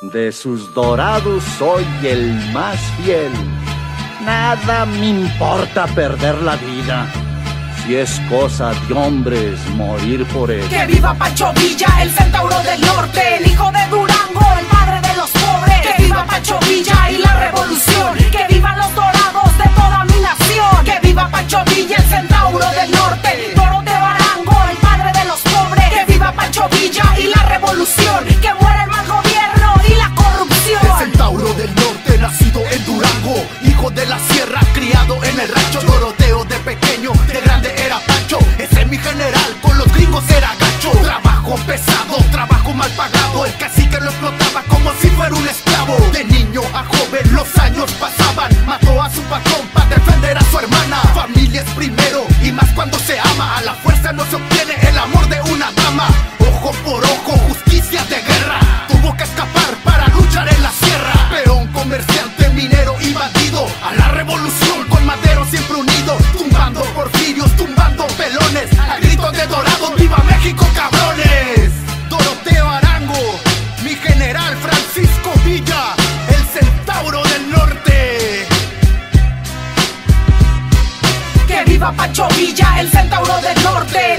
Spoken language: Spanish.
De sus dorados soy el más fiel. Nada me importa perder la vida. Si es cosa de hombres morir por él. Que viva Pancho Villa, el centauro del norte, el hijo de Durango, el padre de los pobres. Que viva Pancho Villa y la revolución. Que vivan los dorados de toda mi nación. Que viva Pancho Villa, el centauro del norte, toro de Barango, el padre de los pobres. Que viva Pancho Villa y la revolución. Que en el rancho Gritos de dorado, ¡viva México, cabrones! Doroteo Arango, mi general Francisco Villa, el centauro del norte. Que viva Pancho Villa, el centauro del norte,